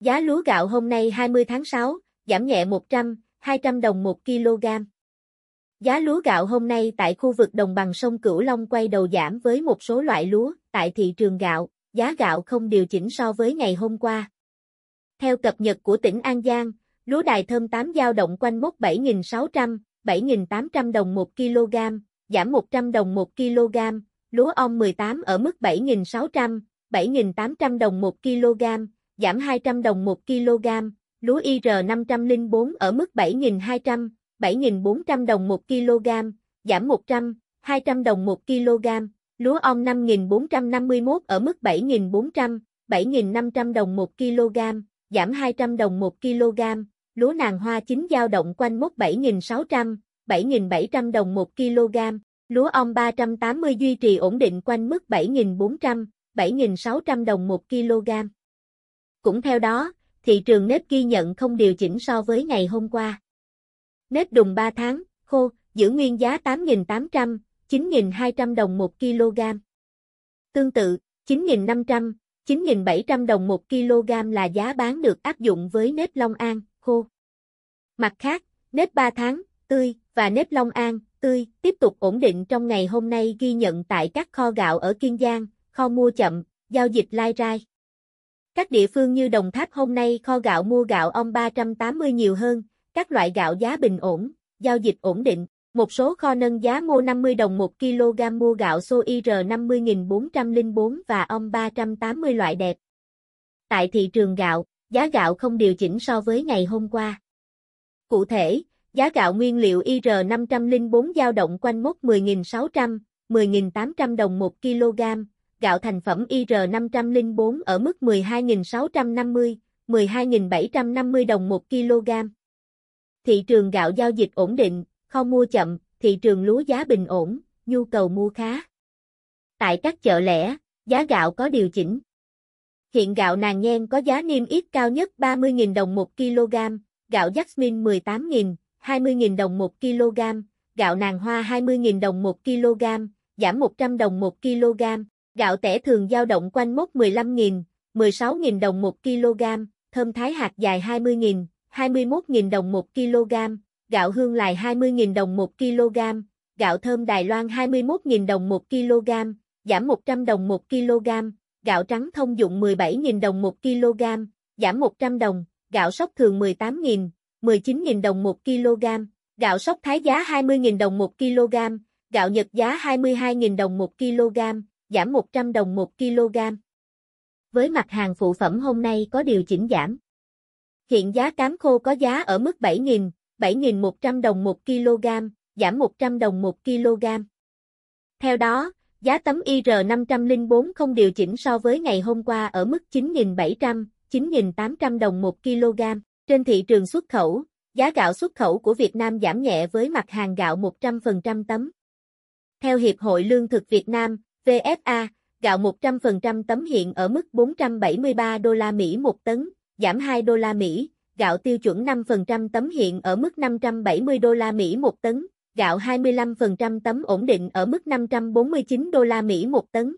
Giá lúa gạo hôm nay 20 tháng 6, giảm nhẹ 100, 200 đồng 1 kg. Giá lúa gạo hôm nay tại khu vực đồng bằng sông Cửu Long quay đầu giảm với một số loại lúa, tại thị trường gạo, giá gạo không điều chỉnh so với ngày hôm qua. Theo cập nhật của tỉnh An Giang, lúa đài thơm 8 dao động quanh mốc 7.600, 7.800 đồng 1 kg, giảm 100 đồng 1 kg, lúa ong 18 ở mức 7.600, 7.800 đồng 1 kg, giảm 200 đồng 1 kg, lúa IR 504 ở mức 7.200, 7.400 đồng 1 kg, giảm 100, 200 đồng 1 kg, lúa ong 5.451 ở mức 7.400, 7.500 đồng 1 kg, giảm 200 đồng 1 kg, lúa nàng hoa chính dao động quanh mốc 7.600, 7.700 đồng 1 kg, lúa ong 380 duy trì ổn định quanh mức 7.400, 7.600 đồng 1 kg. Cũng theo đó, thị trường nếp ghi nhận không điều chỉnh so với ngày hôm qua. Nếp đùng 3 tháng, khô, giữ nguyên giá 8.800, 9.200 đồng 1 kg. Tương tự, 9.500, 9.700 đồng 1 kg là giá bán được áp dụng với nếp Long An, khô. Mặt khác, nếp 3 tháng, tươi, và nếp Long An, tươi, tiếp tục ổn định trong ngày hôm nay ghi nhận tại các kho gạo ở Kiên Giang, kho mua chậm, giao dịch lai rai. Các địa phương như Đồng Tháp hôm nay kho gạo mua gạo ong 380 nhiều hơn, các loại gạo giá bình ổn, giao dịch ổn định. Một số kho nâng giá mua 50 đồng 1 kg mua gạo xô IR 50.404 và ong 380 loại đẹp. Tại thị trường gạo, giá gạo không điều chỉnh so với ngày hôm qua. Cụ thể, giá gạo nguyên liệu IR 504 dao động quanh mốc 10.600, 10.800 đồng 1 kg, gạo thành phẩm IR 504 ở mức 12.650, 12.750 đồng 1 kg. Thị trường gạo giao dịch ổn định, kho mua chậm, thị trường lúa giá bình ổn, nhu cầu mua khá. Tại các chợ lẻ, giá gạo có điều chỉnh. Hiện gạo nàng nhen có giá niêm yết cao nhất 30.000 đồng 1 kg, gạo Jasmine 18.000, 20.000 đồng 1 kg, gạo nàng hoa 20.000 đồng 1 kg, giảm 100 đồng 1 kg, gạo tẻ thường dao động quanh mốc 15.000, 16.000 đồng 1 kg, thơm thái hạt dài 20.000, 21.000 đồng 1 kg, gạo hương lài 20.000 đồng 1 kg, gạo thơm Đài Loan 21.000 đồng 1 kg, giảm 100 đồng 1 kg, gạo trắng thông dụng 17.000 đồng 1 kg, giảm 100 đồng, gạo sóc thường 18.000, 19.000 đồng 1 kg, gạo sóc thái giá 20.000 đồng 1 kg, gạo nhật giá 22.000 đồng 1 kg, giảm 100 đồng 1 kg. Với mặt hàng phụ phẩm hôm nay có điều chỉnh giảm. Hiện giá cám khô có giá ở mức 7.000, 7.100 đồng 1 kg, giảm 100 đồng 1 kg. Theo đó, giá tấm IR 504 không điều chỉnh so với ngày hôm qua ở mức 9.700, 9.800 đồng 1 kg. Trên thị trường xuất khẩu, giá gạo xuất khẩu của Việt Nam giảm nhẹ với mặt hàng gạo 100% tấm. Theo Hiệp hội Lương thực Việt Nam, VFA, gạo 100% tấm hiện ở mức 473 đô la Mỹ một tấn, giảm 2 đô la Mỹ, gạo tiêu chuẩn 5% tấm hiện ở mức 570 đô la Mỹ một tấn, gạo 25% tấm ổn định ở mức 549 đô la Mỹ một tấn.